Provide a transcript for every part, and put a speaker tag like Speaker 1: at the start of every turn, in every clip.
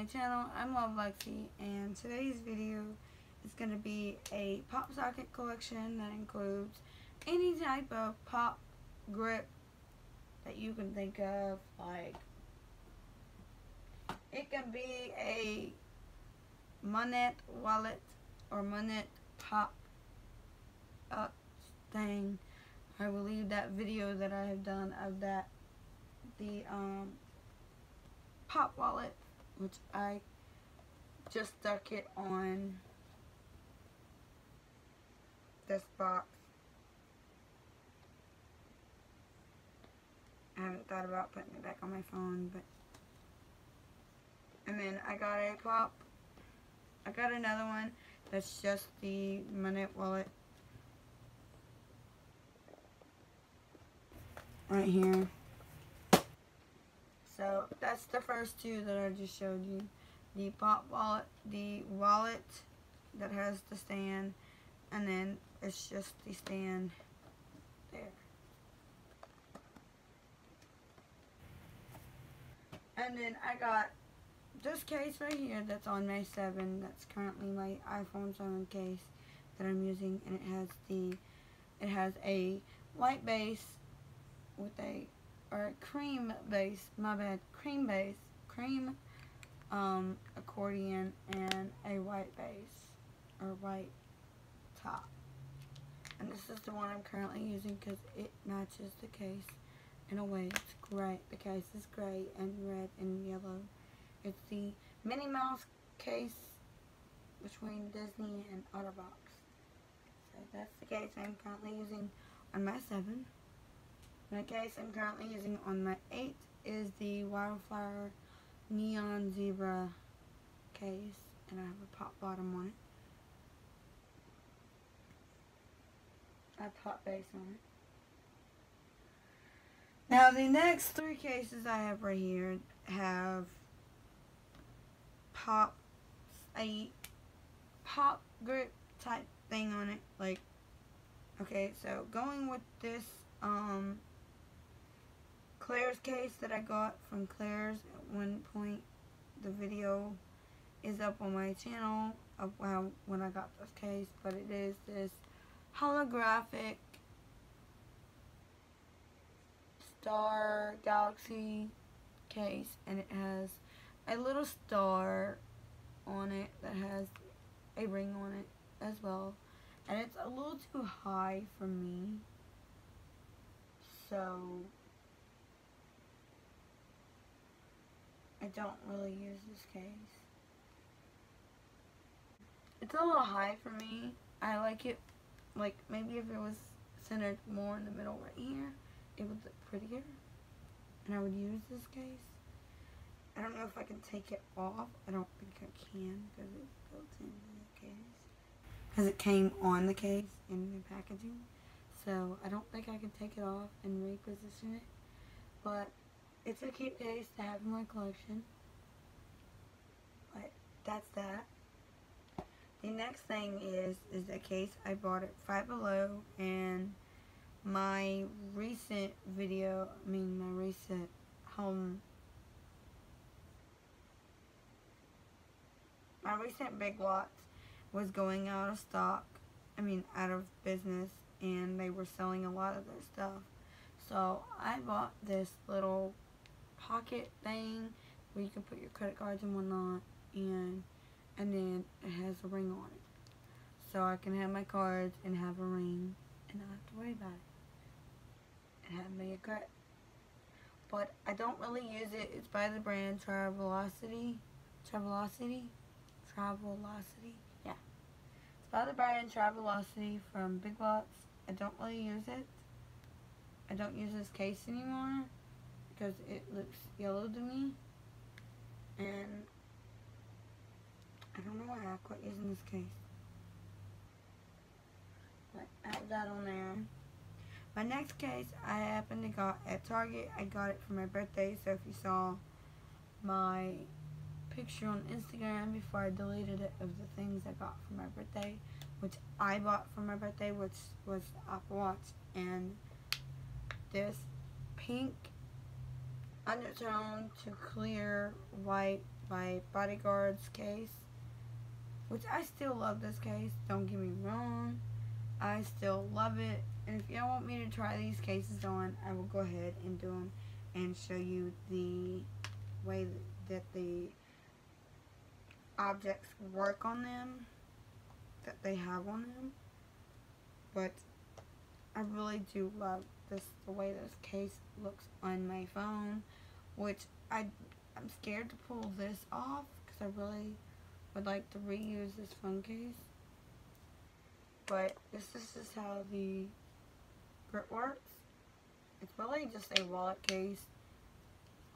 Speaker 1: my channel. I'm Love Lexi, and today's video is going to be a pop socket collection that includes any type of pop grip that you can think of. Like, it can be a Monet wallet or Monet pop up thing. I will leave that video that I have done of that, the um, pop wallet which I just stuck it on this box. I haven't thought about putting it back on my phone, but and then I got a pop. I got another one that's just the Monet wallet. Right here. So that's the first two that I just showed you. The pop wallet, the wallet that has the stand, and then it's just the stand there. And then I got this case right here that's on my 7. That's currently my iPhone 7 case that I'm using. And it has the, it has a white base with a, or a cream base, my bad, cream base, cream um, accordion and a white base, or white top. And this is the one I'm currently using because it matches the case in a way. It's great. The case is gray and red and yellow. It's the Minnie Mouse case between Disney and Otterbox. So that's the case I'm currently using on my 7. The case I'm currently using on my 8 is the Wildflower Neon Zebra case. And I have a pop bottom on it. a pop base on it. Now the next three cases I have right here have pop a pop grip type thing on it like okay so going with this um Claire's case that I got from Claire's at one point the video is up on my channel of how when I got this case but it is this holographic star galaxy case and it has a little star on it that has a ring on it as well and it's a little too high for me. So I don't really use this case. It's a little high for me. I like it like maybe if it was centered more in the middle right here it would look prettier. And I would use this case. I don't know if I can take it off. I don't think I can because it's built into the case. Because it came on the case in the packaging. So I don't think I can take it off and reposition it. But it's a cute case to have in my collection but that's that the next thing is is a case I bought at Five Below and my recent video, I mean my recent home, my recent Big Lots was going out of stock, I mean out of business and they were selling a lot of their stuff. So I bought this little pocket thing where you can put your credit cards and whatnot and and then it has a ring on it. So I can have my cards and have a ring and not have to worry about it. And have me a credit. But I don't really use it. It's by the brand Travelocity. Travelocity? Travelocity? Yeah. It's by the brand Travelocity from Big Lots. I don't really use it. I don't use this case anymore because it looks yellow to me. And I don't know why I quit in this case. But I have that on there. My next case I happened to got at Target. I got it for my birthday. So if you saw my picture on Instagram before I deleted it of the things I got for my birthday, which I bought for my birthday, which was Apple Watch and this pink undertone to clear white by BodyGuardz case which I still love this case. Don't get me wrong. I still love it. And if y'all want me to try these cases on, I will go ahead and do them and show you the way that the objects work on them that they have on them. But I really do love this the way this case looks on my phone, which I I'm scared to pull this off because I really would like to reuse this phone case. But this this is how the grip works. It's really just a wallet case,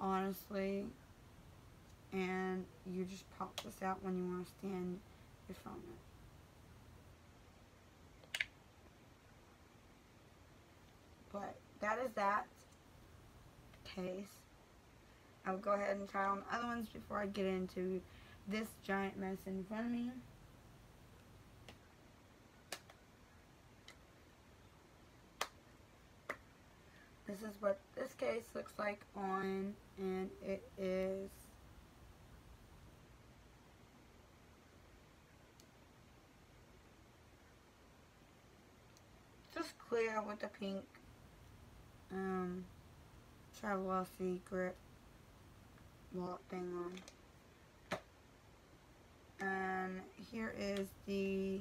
Speaker 1: honestly. And you just pop this out when you want to stand your phone up. But that is that case. I'll go ahead and try on other ones before I get into this giant mess in front of me. This is what this case looks like on, and it is just clear with the pink um, Travelocity grip wallet thing on. And here is the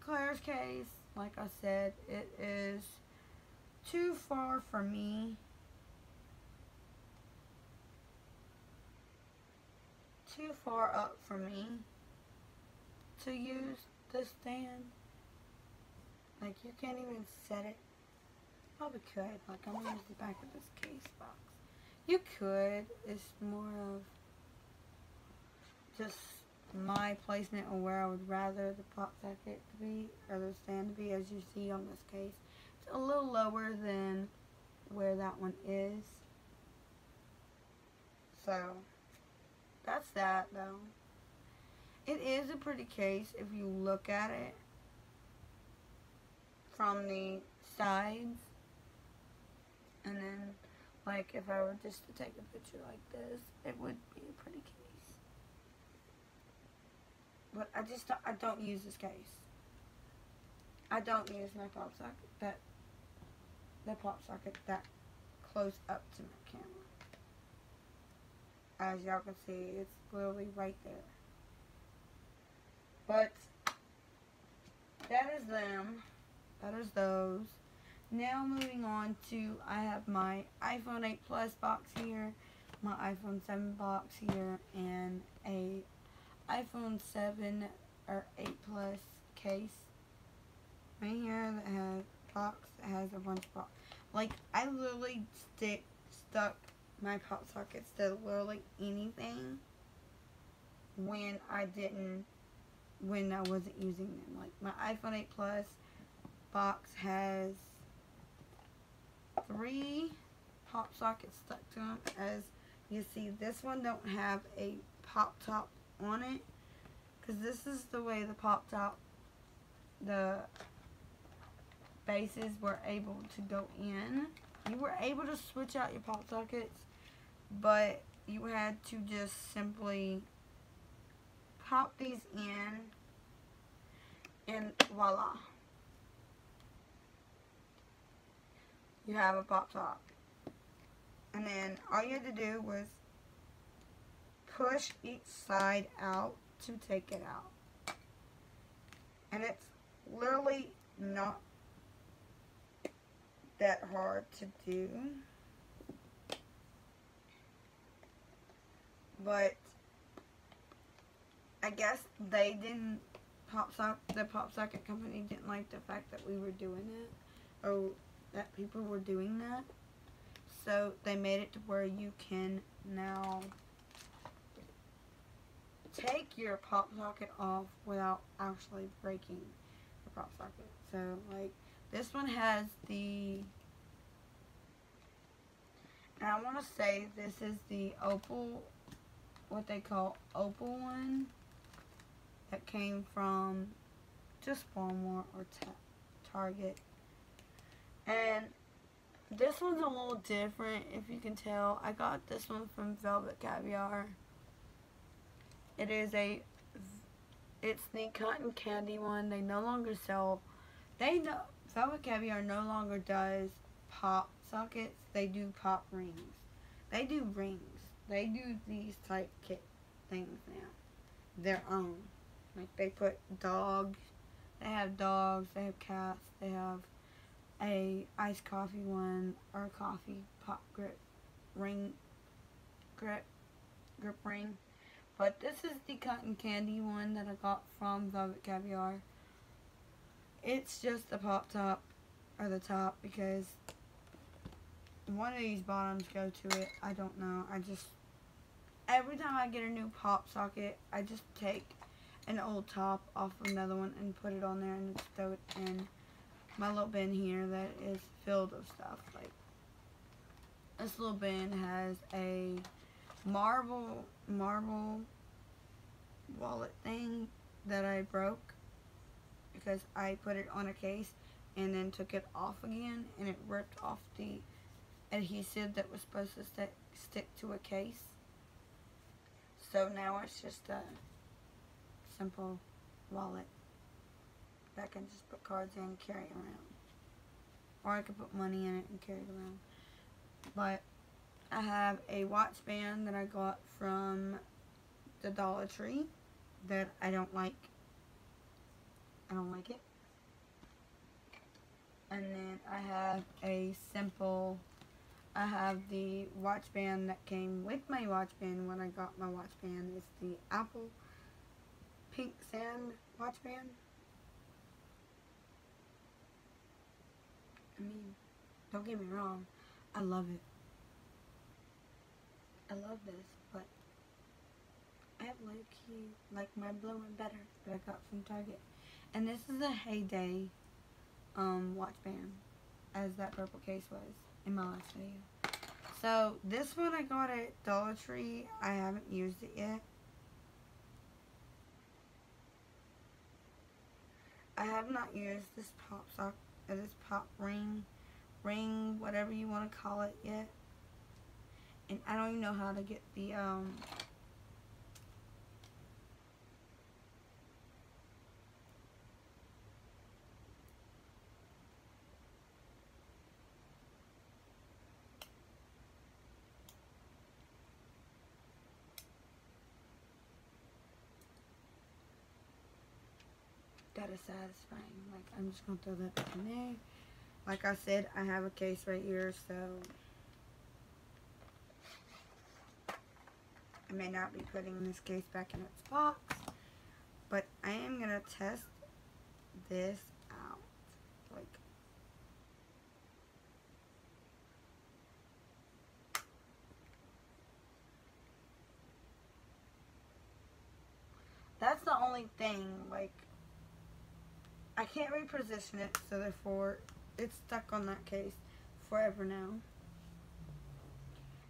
Speaker 1: Claire's case. Like I said, it is too far for me. Too far up for me to use this stand. Like you can't even set it Probably could. Like, I'm going to use the back of this case box. You could. It's more of just my placement or where I would rather the pop socket to be, or the stand to be, as you see on this case. It's a little lower than where that one is. So, that's that, though. It is a pretty case if you look at it from the sides. And then, like, if I were just to take a picture like this, it would be a pretty case. But I just, don't, I don't use this case. I don't use my pop socket, that, the pop socket that close up to my camera. As y'all can see, it's literally right there. But, that is them. That is those. Now moving on to, I have my iPhone 8 Plus box here, my iPhone 7 box here, and a iPhone 7 or 8 Plus case right here that has box that has a bunch of box. Like, I literally stick, stuck my pop sockets to literally anything when I didn't, when I wasn't using them. Like, my iPhone 8 Plus box has three pop sockets stuck to them. As you see, this one don't have a pop top on it. Because this is the way the pop top, the bases were able to go in. You were able to switch out your pop sockets, but you had to just simply pop these in and voila. You have a pop top. And then all you had to do was push each side out to take it out. And it's literally not that hard to do. But I guess they didn't pop sock the pop socket company didn't like the fact that we were doing it. Or that people were doing that. So they made it to where you can now take your pop socket off without actually breaking the pop socket. So like this one has the and I want to say this is the opal what they call opal one that came from just Walmart or Target and this one's a little different, if you can tell. I got this one from Velvet Caviar. It is a It's the cotton candy one. They no longer sell. They know Velvet Caviar no longer does pop sockets. They do pop rings. They do rings. They do these type kit things now. Their own. Like they put dogs. They have dogs. They have cats. They have a iced coffee one or a coffee pop grip ring grip grip ring. But this is the cotton candy one that I got from Velvet Caviar. It's just the pop top or the top because one of these bottoms go to it. I don't know. I just every time I get a new pop socket, I just take an old top off of another one and put it on there and throw it in my little bin here that is filled with stuff. Like this little bin has a marble marble wallet thing that I broke because I put it on a case and then took it off again and it ripped off the adhesive that was supposed to stick, stick to a case. So now it's just a simple wallet that I can just put cards in and carry around. Or I could put money in it and carry it around. But I have a watch band that I got from the Dollar Tree that I don't like. I don't like it. And then I have a simple, I have the watch band that came with my watch band when I got my watch band. It's the Apple Pink Sand watch band. I mean, don't get me wrong, I love it. I love this, but I have low key, like my one better that I got from Target. And this is a Heyday um, watch band, as that purple case was in my last video. So, this one I got at Dollar Tree. I haven't used it yet. I have not used this pop sock, uh, this pop ring, ring, whatever you want to call it yet. And I don't even know how to get the, um, that is satisfying. Like, I'm just going to throw that in there. Like I said, I have a case right here, so I may not be putting this case back in its box, but I am going to test this out. Like, that's the only thing, like, I can't reposition it, so therefore it's stuck on that case forever now.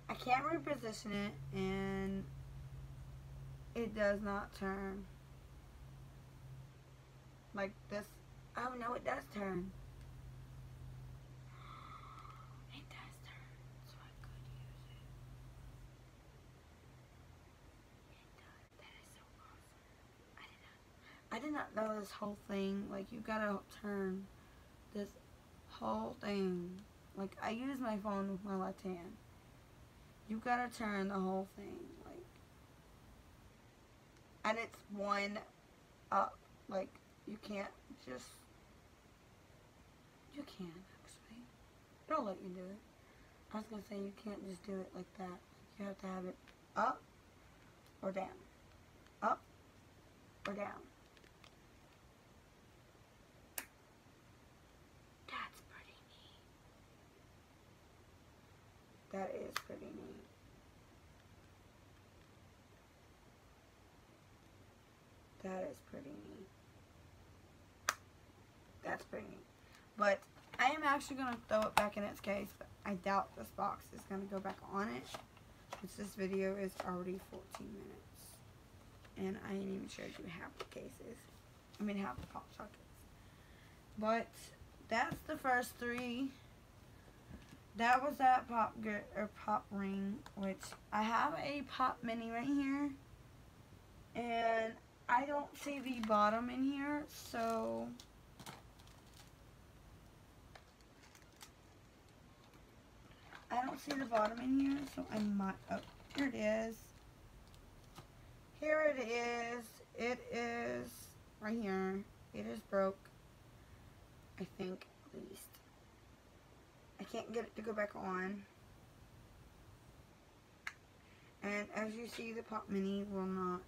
Speaker 1: I can't reposition it, and it does not turn. Like this. Oh, no, it does turn. It does turn, so I could use it. It does. That is so awesome. I did not, this whole thing. Like, you gotta turn this whole thing. Like, I use my phone with my left hand. You gotta turn the whole thing, like, and it's one up. Like, you can't just, you can actually. It'll let you do it. I was gonna say you can't just do it like that. You have to have it up or down. Up or down. That's pretty neat. That is pretty neat. That is pretty neat. That's pretty neat. But I am actually going to throw it back in its case, I doubt this box is going to go back on it. Since this video is already 14 minutes. And I ain't even showed you half the cases. I mean half the pop sockets. But that's the first three. That was that pop or pop ring, which I have a pop mini right here. And I don't see the bottom in here, so I don't see the bottom in here, so I might, oh, here it is. Here it is. It is right here. It is broke. I think, at least. Can't get it to go back on. And as you see, the Pop Mini will not,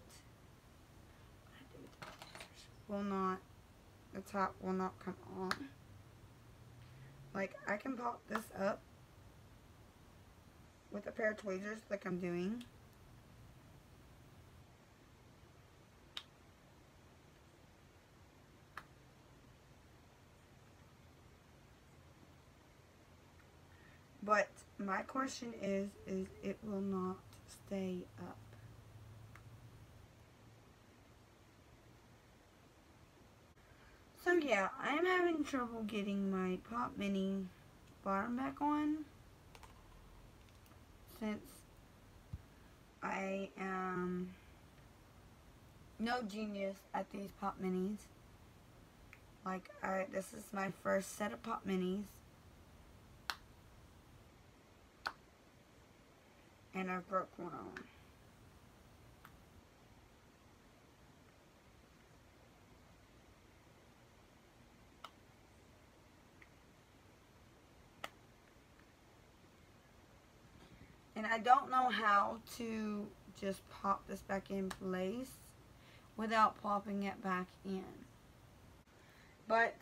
Speaker 1: will not, the top will not come on. Like, I can pop this up with a pair of tweezers like I'm doing. But my question is, is it will not stay up. So yeah, I'm having trouble getting my Pop Mini bottom back on since I am no genius at these Pop Minis. Like, I, this is my first set of Pop Minis. And I broke one them. And I don't know how to just pop this back in place without popping it back in. But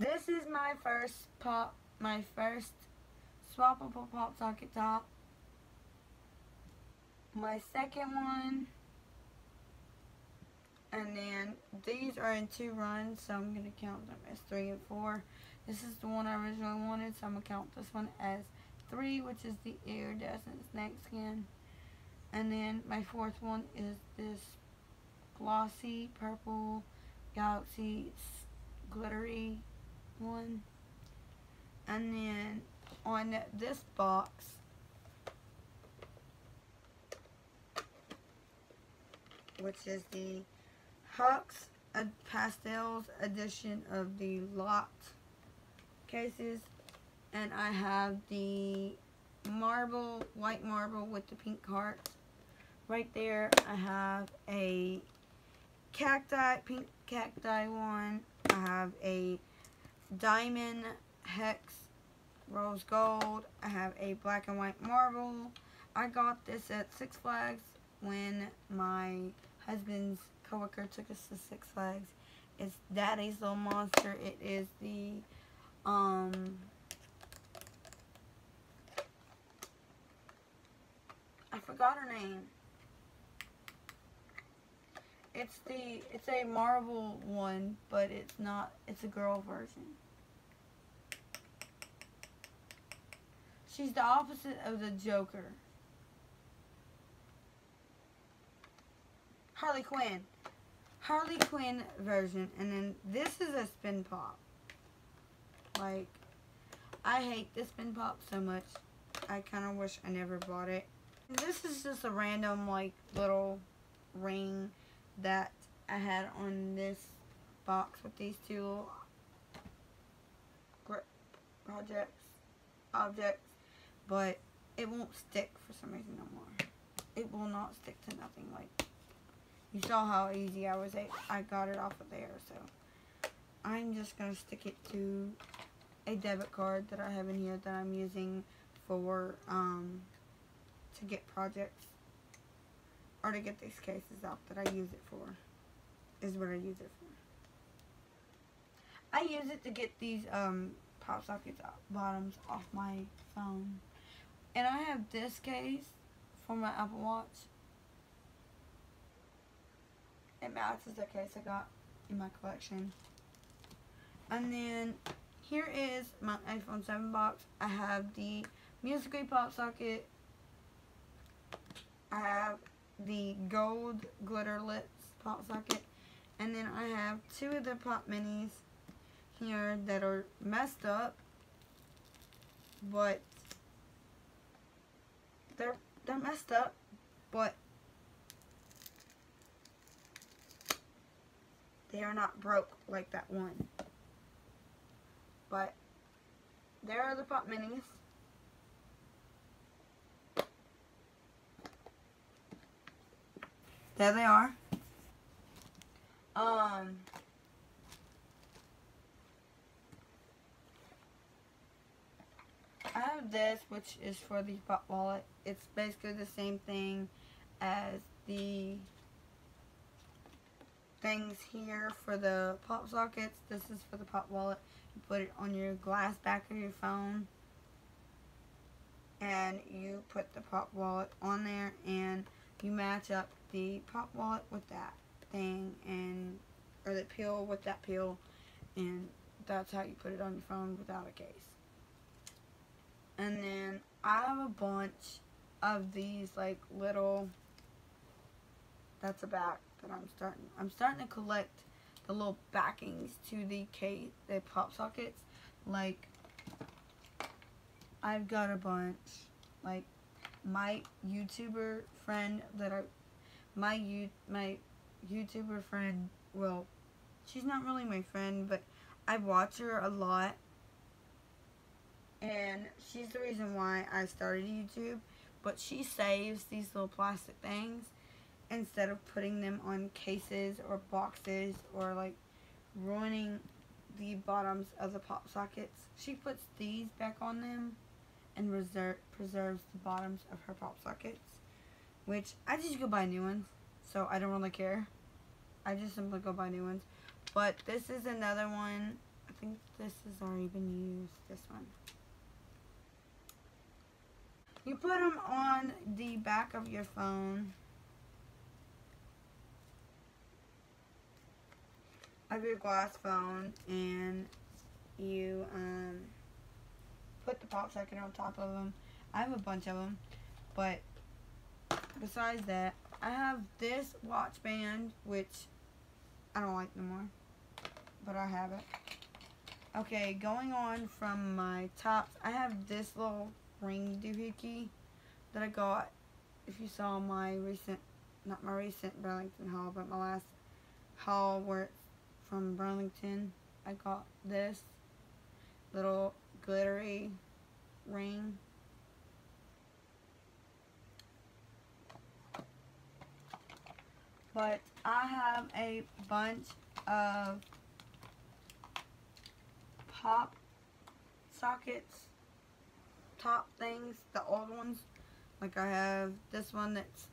Speaker 1: this is my first pop, my first swappable pop socket top. My second one, and then these are in two runs, so I'm going to count them as three and four. This is the one I originally wanted, so I'm going to count this one as 3, which is the iridescent snake skin. And then my fourth one is this glossy purple galaxy glittery one. And then on this box, which is the Hux Pastels edition of the Locked cases and I have the marble, white marble with the pink hearts. Right there I have a cacti, pink cacti one. I have a diamond hex rose gold. I have a black and white marble. I got this at Six Flags when my husband's coworker took us to Six Flags. It's Daddy's Little Monster. It is the um, I forgot her name. It's the, it's a marble one, but it's not, it's a girl version. She's the opposite of the Joker. Harley Quinn. Harley Quinn version. And then this is a spin pop. Like, I hate this spin pop so much. I kind of wish I never bought it. This is just a random, like, little ring that I had on this box with these two grip projects, objects, but it won't stick for some reason no more. It will not stick to nothing. Like, you saw how easy I was. I got it off of there, so I'm just going to stick it to a debit card that I have in here that I'm using for, um, to get projects or to get these cases out that I use it for is what I use it for. I use it to get these, um, pop sockets bottoms off my phone. And I have this case for my Apple Watch. It matches the case I got in my collection. And then here is my iPhone 7 box. I have the Musically Pop Socket. I have the gold glitter lips pop socket. And then I have two of the pop minis here that are messed up. But they're they're messed up, but they are not broke like that one. But there are the pop minis. There they are. Um, this, which is for the pop wallet. It's basically the same thing as the things here for the pop sockets. This is for the pop wallet. You put it on your glass back of your phone. And you put the pop wallet on there and you match up the pop wallet with that thing and or the peel with that peel and that's how you put it on your phone without a case. And then I have a bunch of these like little that's a back that I'm starting I'm starting to collect the little backings to the case the pop sockets. Like I've got a bunch like my YouTuber friend that I my you my YouTuber friend well she's not really my friend but I watch her a lot and she's the reason why I started YouTube but she saves these little plastic things instead of putting them on cases or boxes or like ruining the bottoms of the pop sockets. She puts these back on them and reserve, preserves the bottoms of her pop sockets, which I just go buy new ones, so I don't really care. I just simply go buy new ones. But this is another one. I think this has already been used, this one. You put them on the back of your phone of your glass phone and you um, put the pop socket on top of them. I have a bunch of them, but besides that, I have this watch band, which I don't like no more, but I have it. Okay, going on from my top, I have this little ring doohickey that I got. If you saw my recent, not my recent Burlington haul, but my last haul where from Burlington. I got this little glittery ring. But I have a bunch of pop sockets, top things, the old ones. Like I have this one that's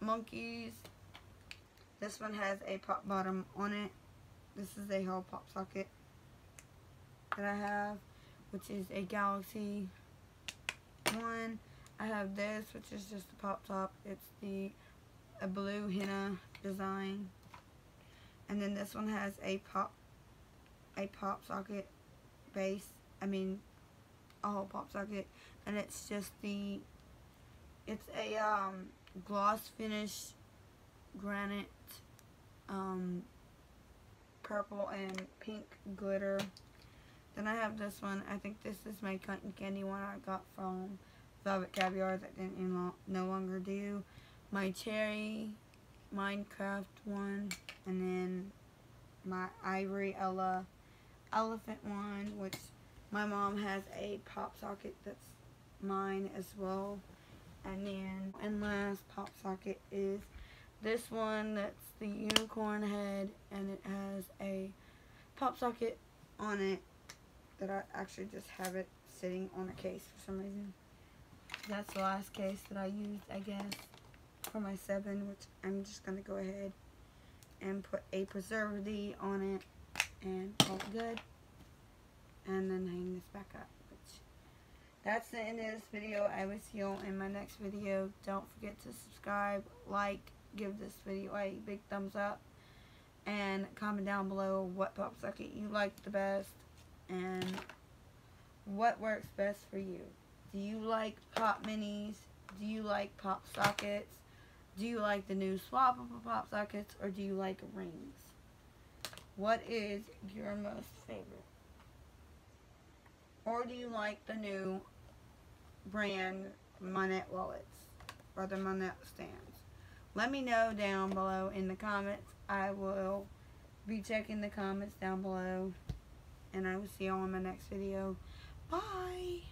Speaker 1: monkeys. This one has a pop bottom on it. This is a whole pop socket that I have, which is a Galaxy one. I have this, which is just a pop top. It's the a blue henna design. And then this one has a pop a pop socket base. I mean a whole pop socket. And it's just the it's a um, gloss finish granite um, purple and pink glitter. Then I have this one. I think this is my cotton candy one I got from Velvet Caviar that didn't no longer do. My cherry Minecraft one. And then my Ivory Ella elephant one, which my mom has a pop socket that's mine as well. And then, and last pop socket is this one that's the unicorn head and it has a pop socket on it that I actually just have it sitting on a case for some reason. That's the last case that I used, I guess, for my 7, which I'm just going to go ahead and put a preservative on it and call it good. And then hang this back up. Which, that's the end of this video. I will see you in my next video. Don't forget to subscribe, like, give this video a big thumbs up and comment down below what pop socket you like the best and what works best for you. Do you like pop minis? Do you like pop sockets? Do you like the new swappable pop sockets or do you like rings? What is your most favorite? Or do you like the new brand Monet wallets or the Monet stands? Let me know down below in the comments. I will be checking the comments down below. And I will see y'all in my next video. Bye!